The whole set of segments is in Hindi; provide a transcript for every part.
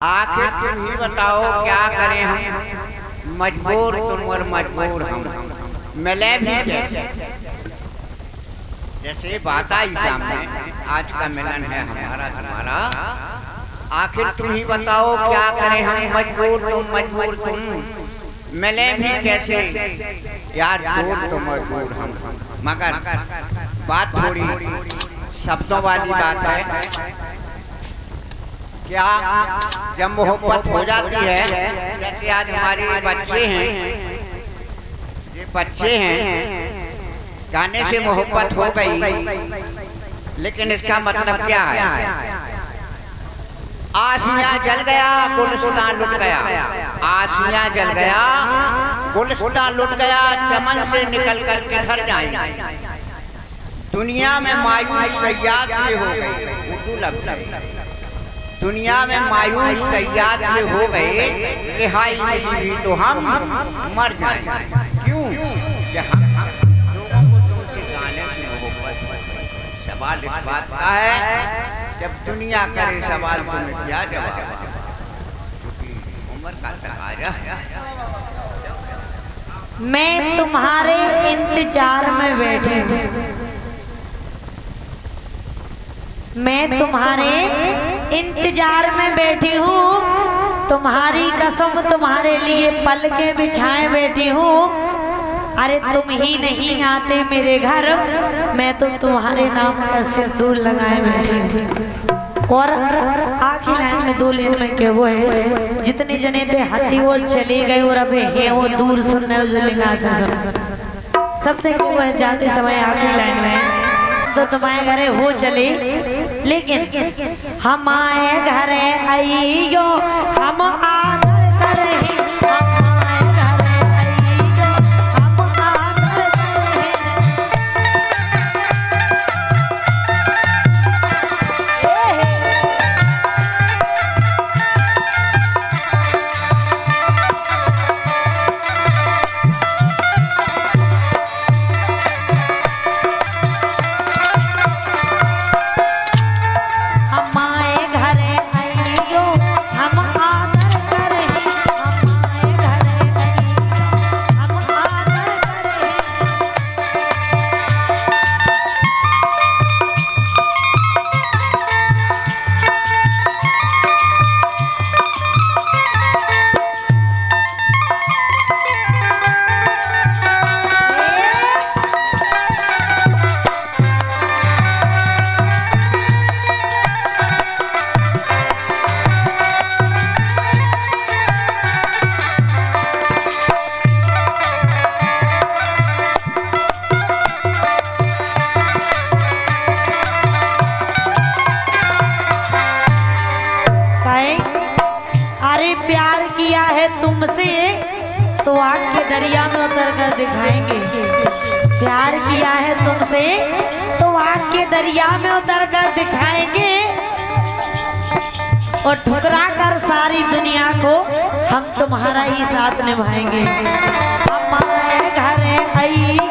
आखिर तुम ही बताओ क्या करें हम? मजबूर तुम और मजबूर हम। मिले भी कैसे जैसे। बात आई सामने आज का मिलन है हमारा तुम्हारा। आखिर तुम ही बताओ क्या करें हम? मजबूर तुम मजबूर तुम। मिले भी कैसे यार दूर तो मजबूर हम। मगर बात थोड़ी शब्दों वाली बात है। क्या जब मोहब्बत हो जाती है? जैसे आज हमारे बच्चे हैं। ये बच्चे हैं। गाने से मोहब्बत हो गई। लेकिन इसका मतलब क्या है? आशिया जल गया गुलस्तान लुट गया। आशिया जल गया गुलस्तान लुट गया चमन से निकल कर किधर जाए? दुनिया में मायूस सयाद हो गए। उर्दू लफ्ज। दुनिया में मायूस तैयार से हो गए रिहाई मिली तो हम मर जाए। क्यों? कि हम लोगों को तुमके गाने से मोहब्बत सवाल इस बात का है जब दुनिया करे सवाल तुम्हें क्या जवाब। क्योंकि उम्र का तकाजा मैं तुम्हारे इंतज़ार में बैठी हूँ। मैं तुम्हारे इंतज़ार में बैठी हूँ। तुम्हारी कसम तुम्हारे लिए पल के बिछाए बैठी हूँ। अरे तुम ही नहीं आते मेरे घर। मैं तो तुम्हारे नाम का सिंदूर लगाए बैठी हूँ। और आखिर लाइन में दो लेन में क्या वो है? जितने जने थे हाथी, वो चले गए और अब है वो दूर सुनने जुलिंगा से सबसे क्यों है? जाते समय आखिरी लाइन में तो तुम्हारे घरे हो चले। लेकिन हमारे घर आई आइयो प्यार किया है तुमसे तो आग के दरिया में उतर कर दिखाएँगे। प्यार किया है तुमसे तो आग के दरिया में उतर कर दिखाएँगे। और ठुकरा कर सारी दुनिया को हम तुम्हारा ही साथ निभाएँगे। हमारे घरे आइयो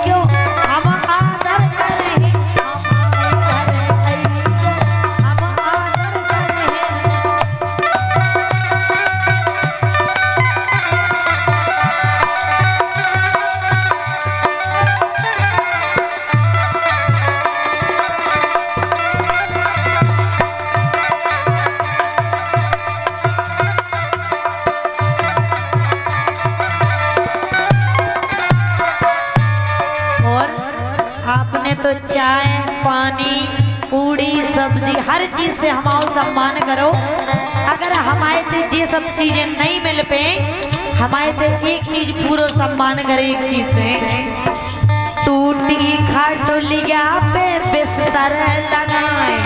तो चाय, पानी, पूड़ी, सब्ज़ी, हर चीज़ से हमारा सम्मान करो। अगर हमारे से ये सब चीज़ें नहीं मिल पे हमारे से एक चीज़ पूरा सम्मान करे, एक चीज़ से। टूटी खाटुलिया पे बिस्तर लगाए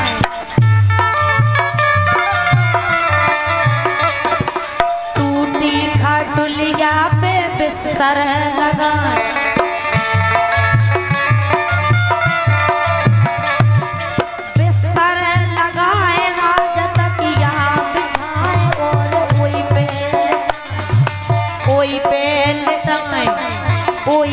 टूटी खाटुलिया पे बिस्तर लगाए ওই পেলে ওই